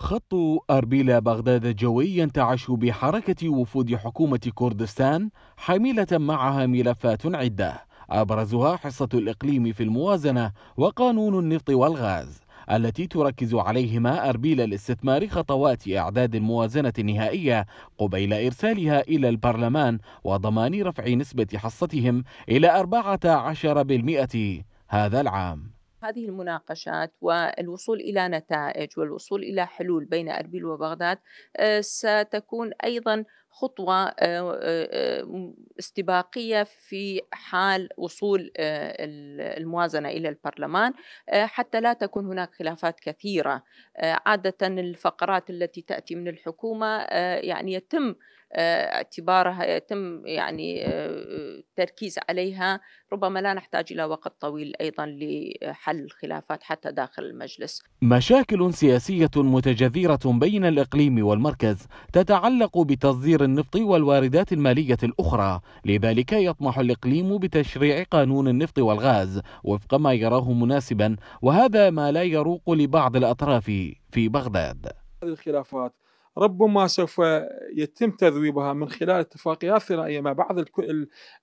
خط أربيل بغداد الجوي ينتعش بحركة وفود حكومة كردستان حاملة معها ملفات عدة. أبرزها حصة الإقليم في الموازنة وقانون النفط والغاز التي تركز عليهما أربيل الاستثمار خطوات إعداد الموازنة النهائية قبيل إرسالها إلى البرلمان وضمان رفع نسبة حصتهم إلى 14% هذا العام. هذه المناقشات والوصول إلى نتائج والوصول إلى حلول بين أربيل وبغداد آه، ستكون أيضا خطوة آه، آه، استباقية في حال وصول الموازنة إلى البرلمان حتى لا تكون هناك خلافات كثيرة. عادة الفقرات التي تأتي من الحكومة يعني يتم اعتبارها يتم يعني التركيز عليها. ربما لا نحتاج إلى وقت طويل أيضا لحل الخلافات حتى داخل المجلس. مشاكل سياسية متجذرة بين الإقليم والمركز تتعلق بتصدير النفط والواردات المالية الأخرى. لذلك يطمح الإقليم بتشريع قانون النفط والغاز وفق ما يراه مناسبا وهذا ما لا يروق لبعض الأطراف في بغداد. هذه الخلافات ربما سوف يتم تذويبها من خلال اتفاقيات ثنائية مع بعض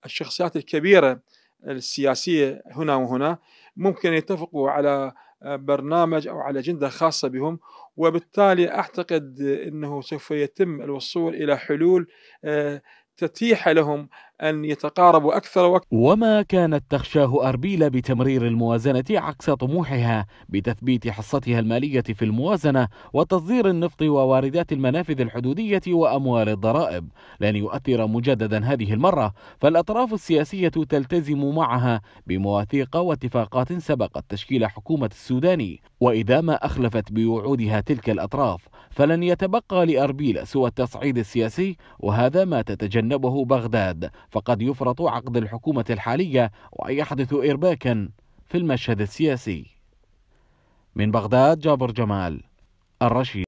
الشخصيات الكبيرة السياسية هنا وهنا. ممكن يتفقوا على برنامج أو على أجندة خاصة بهم وبالتالي أعتقد إنه سوف يتم الوصول إلى حلول آه، تتيح لهم أن يتقاربوا أكثر وقت وما كانت تخشاه أربيل بتمرير الموازنة عكس طموحها بتثبيت حصتها المالية في الموازنة وتصدير النفط وواردات المنافذ الحدودية وأموال الضرائب. لن يؤثر مجددا هذه المرة فالأطراف السياسية تلتزم معها بمواثيق واتفاقات سبقت تشكيل حكومة السوداني. وإذا ما أخلفت بوعودها تلك الأطراف فلن يتبقى لأربيل سوى التصعيد السياسي وهذا ما تتجنبه بغداد. فقد يفرط عقد الحكومة الحالية ويحدث إرباكا في المشهد السياسي. من بغداد جابر جمال الرشيد.